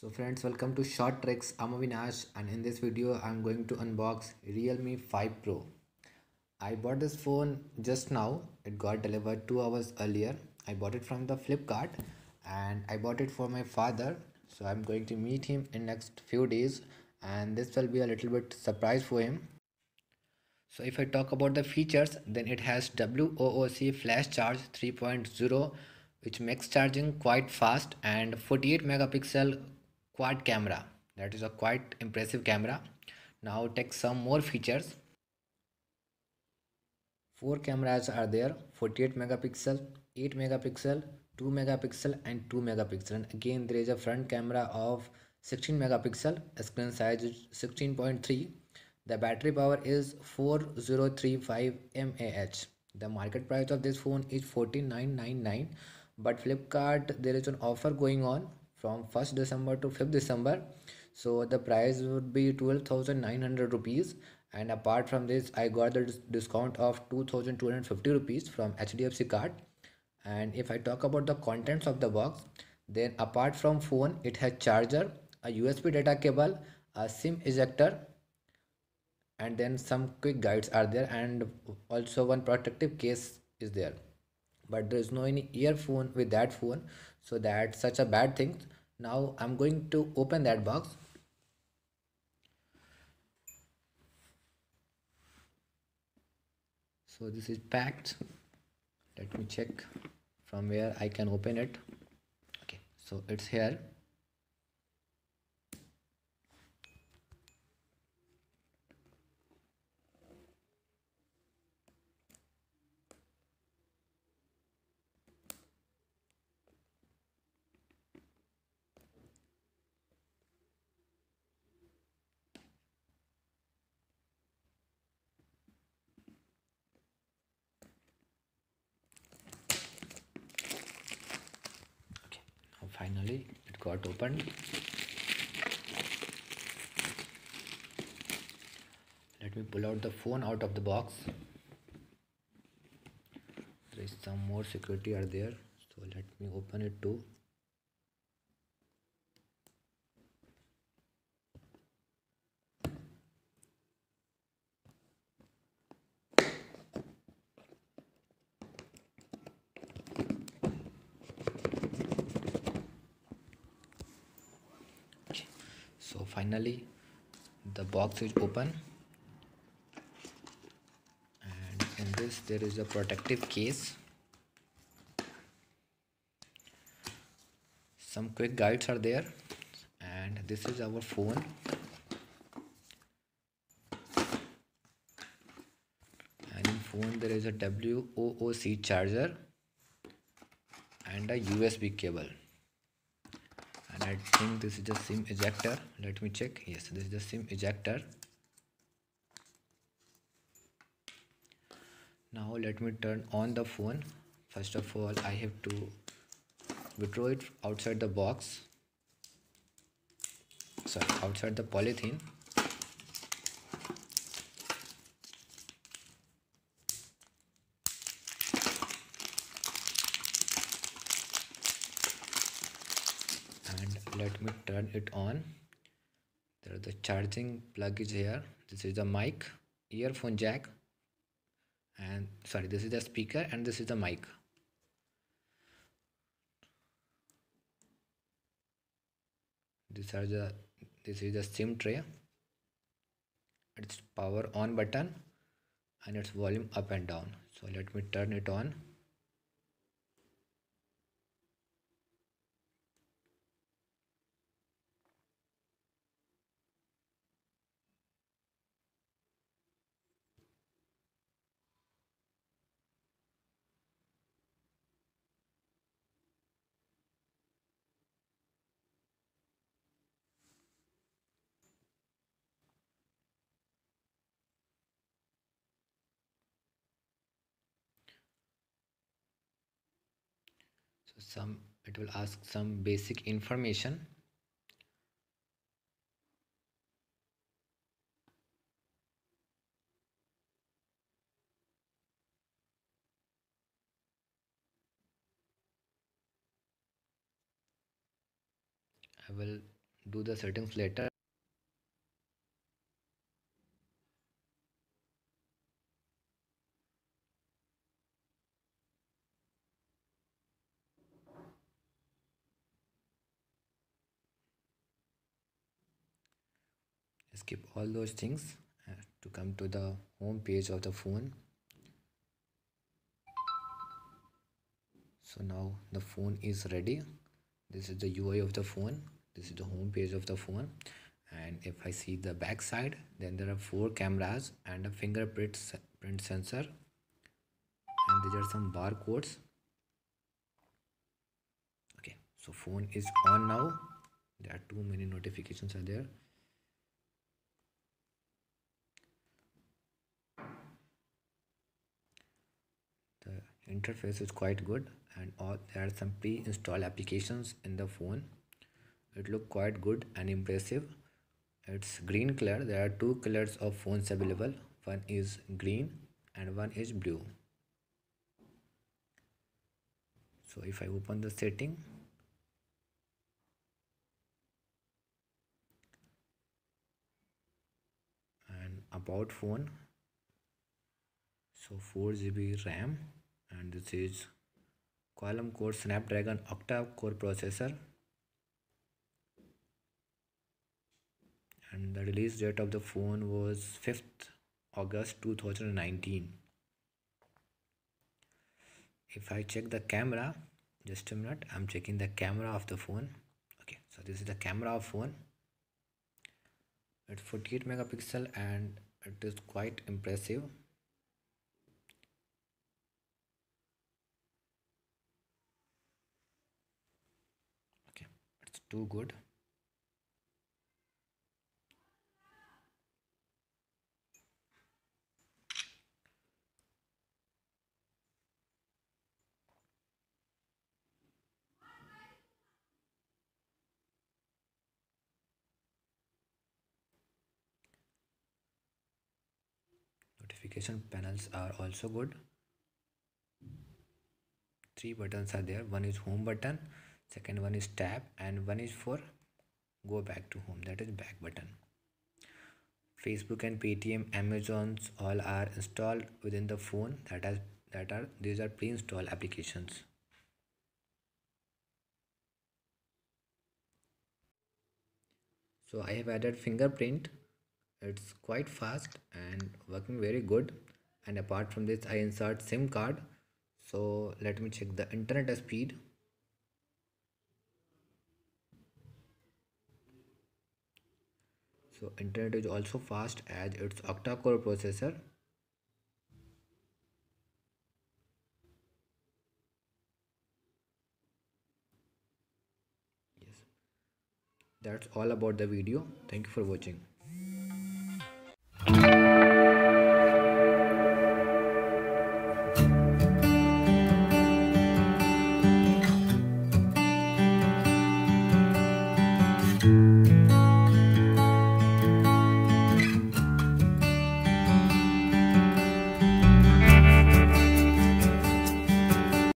So friends welcome to Short Tricks. I'm Avinash and in this video I'm going to unbox Realme 5 Pro. I bought this phone just now. It got delivered 2 hours earlier. I bought it from the Flipkart and I bought it for my father. So I'm going to meet him in next few days and this will be a little bit surprise for him. So if I talk about the features then it has VOOC flash charge 3.0 which makes charging quite fast and 48 megapixel quad camera. That is a quite impressive camera. Now take some more features. Four cameras are there. 48 megapixel 8 megapixel 2 megapixel and 2 megapixel. And again there is a front camera of 16 megapixel. Screen size is 16.3 the battery power is 4035 mAh. The market price of this phone is 14999 but flipkart there is an offer going on from 1st December to 5th December. So the price would be 12,900 rupees. And apart from this I got the discount of 2,250 rupees from HDFC card. And if I talk about the contents of the box then apart from phone it has charger a USB data cable a SIM ejector and then some quick guides are there and also one protective case is there. But there is no any earphone with that phone. So that's such a bad thing now i'm going to open that box. So this is packed. Let me check from where i can open it. Okay so it's here finally it got opened. Let me pull out the phone out of the box. There is some more security are there so let me open it too so finally the box is open. And in this there is a protective case. Some quick guides are there. And this is our phone. And in phone there is a VOOC charger and a USB cable I think this is the SIM ejector. Let me check. Yes this is the SIM ejector. Now let me turn on the phone. First of all I have to withdraw it outside the box. Sorry outside the polythene let me turn it on. There are the charging plug is here. This is the mic earphone jack. And sorry this is the speaker and this is the mic. These are the this is the sim tray. It's power on button and its volume up and down. So let me turn it on some it will ask some basic information. I will do the settings later skip all those things uh, to come to the home page of the phone. So now the phone is ready. This is the UI of the phone. This is the home page of the phone. And if I see the back side then there are four cameras and a fingerprint print sensor. And these are some barcodes. Okay so phone is on now. There are too many notifications are there the interface is quite good and all there are some pre-installed applications in the phone. It look quite good and impressive. It's green color. There are two colors of phones available. One is green and one is blue. So if i open the setting and about phone so 4 gb ram and this is Qualcomm Core Snapdragon octa-core processor. And the release date of the phone was 5th August 2019 if I check the camera just a minute I'm checking the camera of the phone. Okay so this is the camera of phone. It's 48 megapixel and it is quite impressive too good? Notification panels are also good. Three buttons are there. One is home button second one is tab and one is for go back to home. That is back button. Facebook and paytm amazons all are installed within the phone. That has that are these are pre-installed applications. So i have added fingerprint. It's quite fast and working very good. And apart from this i insert sim card. So let me check the internet speed so internet is also fast as its octa-core processor. Yes. That's all about the video. Thank you for watching